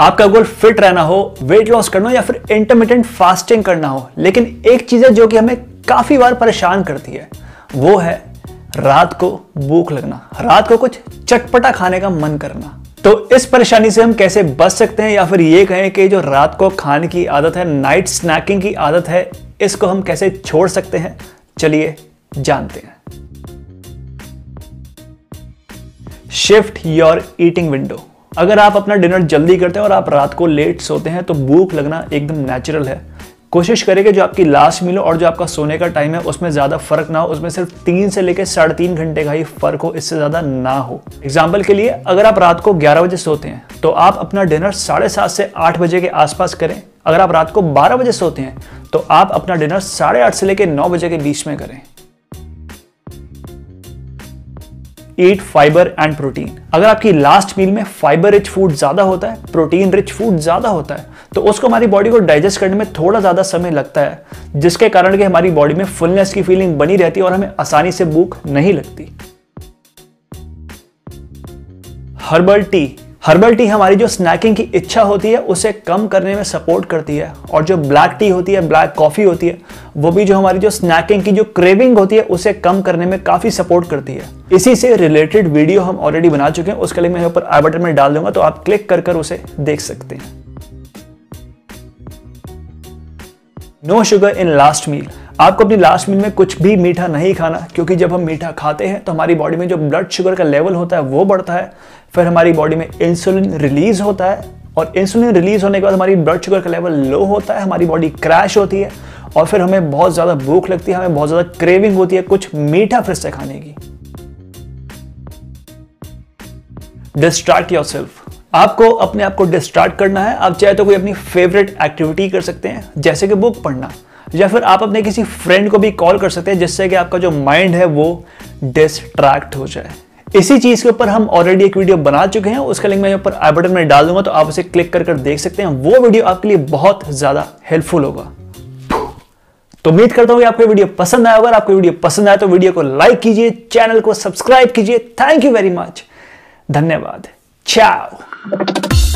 आपका गोल फिट रहना हो वेट लॉस करना हो या फिर इंटरमीडियंट फास्टिंग करना हो, लेकिन एक चीज़ है जो कि हमें काफ़ी बार परेशान करती है, वो है रात को भूख लगना, रात को कुछ चटपटा खाने का मन करना। तो इस परेशानी से हम कैसे बच सकते हैं या फिर ये कहें कि जो रात को खाने की आदत है नाइट स्नैकिंग की आदत है, इसको हम कैसे छोड़ सकते हैं? चलिए जानते हैं। शिफ्ट योर ईटिंग विंडो अगर आप अपना डिनर जल्दी करते हैं और आप रात को लेट सोते हैं तो भूख लगना एकदम नेचुरल है। कोशिश करें कि जो आपकी लास्ट मील हो और जो आपका सोने का टाइम है, उसमें ज़्यादा फ़र्क ना हो, उसमें सिर्फ़ तीन से लेकर साढ़े तीन घंटे का ही फ़र्क हो, इससे ज़्यादा ना हो। एग्ज़ाम्पल के लिए, अगर आप रात को ग्यारह बजे सोते हैं तो आप अपना डिनर साढ़े सात से आठ बजे के आसपास करें। अगर आप रात को बारह बजे सोते हैं तो आप अपना डिनर साढ़े आठ से लेकर नौ बजे के बीच में करें। ईट फाइबर एंड प्रोटीन अगर आपकी लास्ट मील में फाइबर रिच फ़ूड ज़्यादा होता है प्रोटीन रिच फ़ूड ज़्यादा होता है तो उसको हमारी बॉडी को डाइजेस्ट करने में थोड़ा ज़्यादा समय लगता है, जिसके कारण कि हमारी बॉडी में फुलनेस की फीलिंग बनी रहती है और हमें आसानी से भूख नहीं लगती। हर्बल टी हर्बल टी हमारी जो स्नैकिंग की इच्छा होती है, उसे कम करने में सपोर्ट करती है। और जो ब्लैक टी होती है ब्लैक कॉफ़ी होती है, वो भी जो हमारी जो स्नैकिंग की जो क्रेविंग होती है, उसे कम करने में काफ़ी सपोर्ट करती है। इसी से रिलेटेड वीडियो हम ऑलरेडी बना चुके हैं। उसके लिए मैं ऊपर आई बटन में डाल दूँगा तो आप क्लिक कर कर उसे देख सकते हैं। No sugar in last meal आपको अपनी लास्ट मील में कुछ भी मीठा नहीं खाना, क्योंकि जब हम मीठा खाते हैं तो हमारी बॉडी में जो ब्लड शुगर का लेवल होता है, वो बढ़ता है। फिर हमारी बॉडी में इंसुलिन रिलीज़ होता है, और इंसुलिन रिलीज़ होने के बाद हमारी ब्लड शुगर का लेवल लो होता है, हमारी बॉडी क्रैश होती है, और फिर हमें बहुत ज़्यादा भूख लगती है, हमें बहुत ज़्यादा क्रेविंग होती है कुछ मीठा फिर से खाने की। डिस्ट्रैक्ट योर सेल्फ आपको अपने आप को डिस्ट्रैक्ट करना है, आप चाहे तो कोई अपनी फेवरेट एक्टिविटी कर सकते हैं, जैसे कि बुक पढ़ना। या फिर आप अपने किसी फ्रेंड को भी कॉल कर सकते हैं, जिससे कि आपका जो माइंड है वो डिस्ट्रैक्ट हो जाए। इसी चीज़ के ऊपर हम ऑलरेडी एक वीडियो बना चुके हैं, उसका लिंक मैं ऊपर आई बटन में डाल दूँगा तो आप उसे क्लिक कर कर देख सकते हैं। वो वीडियो आपके लिए बहुत ज़्यादा हेल्पफुल होगा। तो उम्मीद करता हूँ कि आपको वीडियो पसंद आया अगर आपको वीडियो पसंद आया तो वीडियो को लाइक कीजिए चैनल को सब्सक्राइब कीजिए। थैंक यू वेरी मच धन्यवाद. चाओ